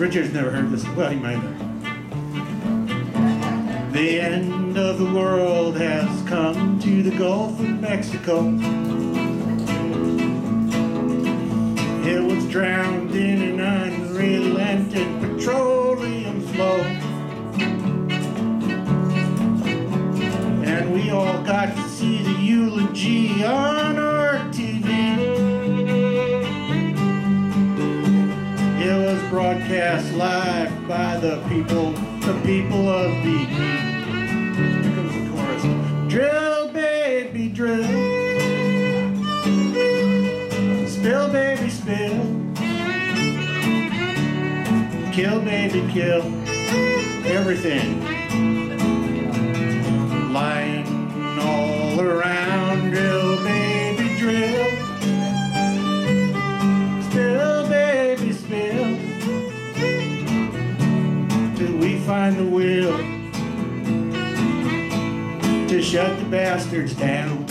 Richard's never heard this. Well, he might have. The end of the world has come to the Gulf of Mexico. It was drowned in an unrelenting petroleum flow. And we all got to see the eulogy on broadcast live by the people, the people of BP. Here comes the chorus. Drill, baby, drill. Spill, baby, spill. Kill, baby, kill. Everything. Lying all around, we find the will to shut the bastards down.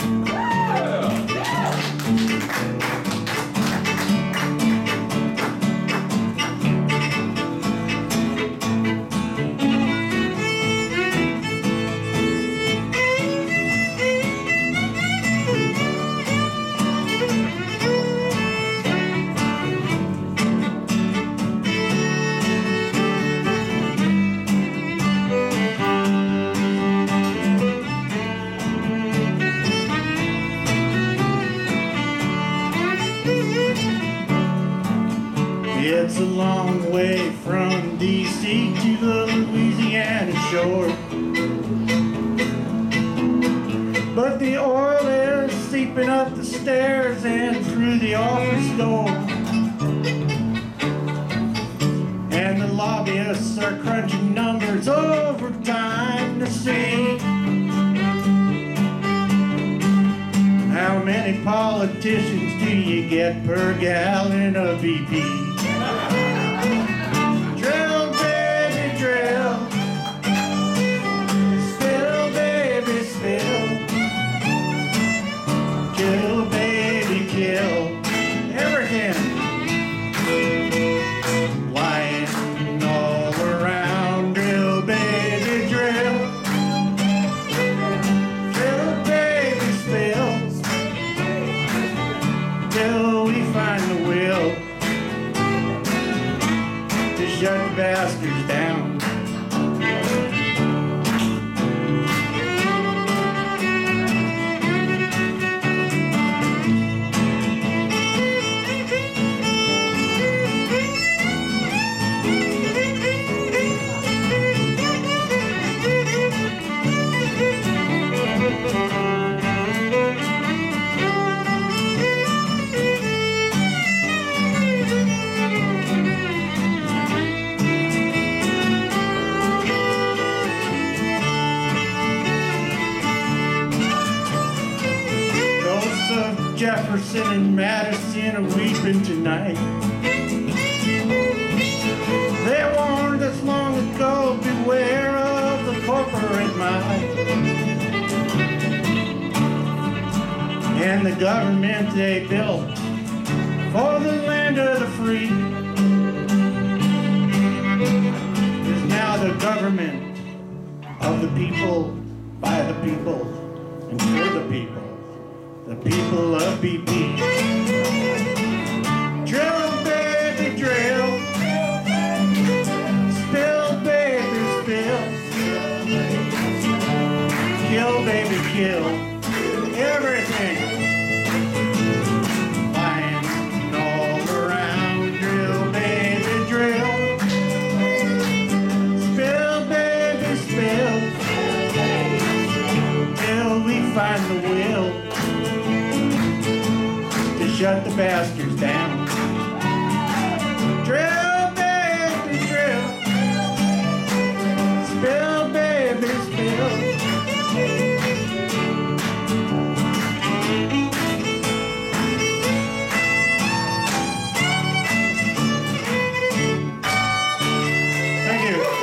A long way from D.C. to the Louisiana shore. But the oil is seeping up the stairs and through the office door. And the lobbyists are crunching numbers overtime to see how many politicians do you get per gallon of BP? The bastards down. Jefferson and Madison are weeping tonight. They warned us long ago, beware of the corporate might. And the government they built for the land of the free is now the government of the people, by the people, and for the people the people of BP. Drill, shut the bastards down. Drill, baby, drill. Spill, baby, spill. Thank you.